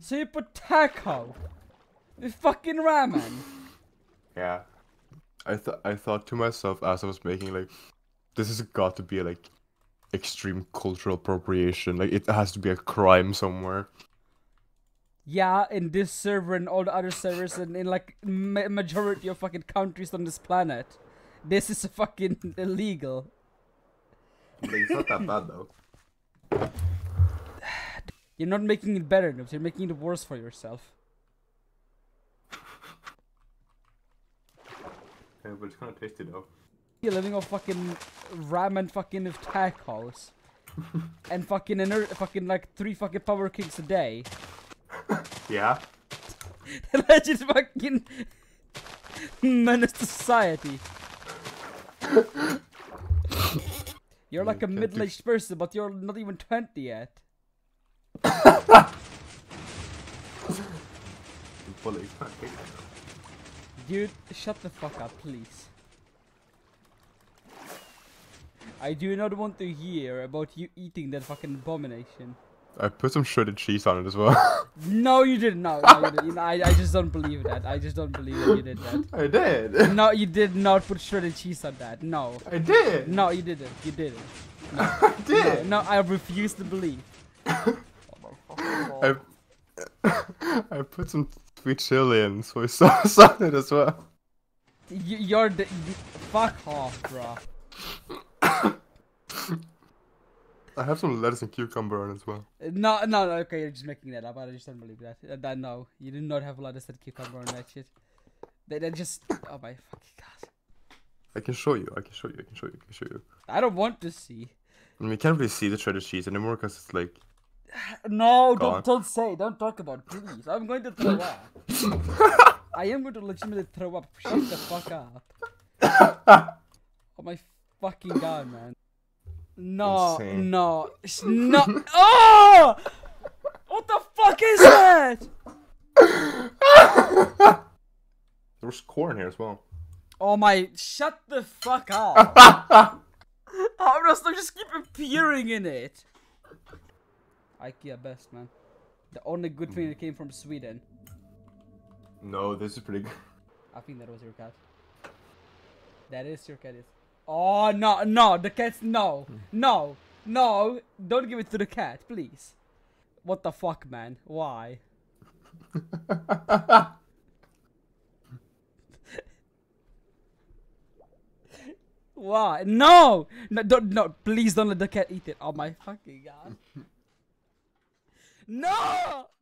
so you put taco with fucking ramen. Yeah. I thought I thought to myself as I was making like, this has got to be like, extreme cultural appropriation. Like it has to be a crime somewhere. Yeah, in this server and all the other servers and in like ma- majority of fucking countries on this planet, this is fucking illegal. Like, it's not that bad though. You're not making it better, No0ps. You're making it worse for yourself. Yeah, but it's kind of tasty though. You're living off fucking ramen and fucking with tacos. and fucking ener- fucking like three fucking power kicks a day. Yeah. Legend fucking menace to society. You're like a middle-aged person, but you're not even 20 yet. Well, it's kind of tasty. Dude, shut the fuck up, please. I do not want to hear about you eating that fucking abomination. I put some shredded cheese on it as well. No, you didn't. No, no you didn't. I, I just don't believe that. I just don't believe that you did that. I did. No, you did not put shredded cheese on that. No. I did. No, you didn't. You didn't. No. I No, did. no, I refuse to believe. I, I put some sweet chili and soy sauce on it as well. You, you're the. You, fuck off, bro. I have some lettuce and cucumber on as well. No, no, no, okay, you're just making that up. I just don't believe that. Uh, that no, you do not have lettuce and cucumber on that shit. They, they just. Oh my fucking god. I can show you. I can show you. I can show you. I can show you. I don't want to see. I mean, you can't really see the shredded cheese anymore because it's like. No, Go don't, don't say. Don't talk about it, please. I'm going to throw up. I am going to legitimately throw up. Shut the fuck up. Oh my fucking god, man. No, Insane. no, no. Oh! What the fuck is that? There's corn here as well. Oh my, shut the fuck up. I'm just, I just keep appearing in it. IKEA best, man. The only good thing that mm-hmm. came from Sweden. No, this is pretty good. I think that was your cat. That is your cat. Is. Oh no, no, the cat's no, hmm. no, no! Don't give it to the cat, please. What the fuck, man? Why? Why? No! No, don't, no, please don't let the cat eat it. Oh my fucking god. No!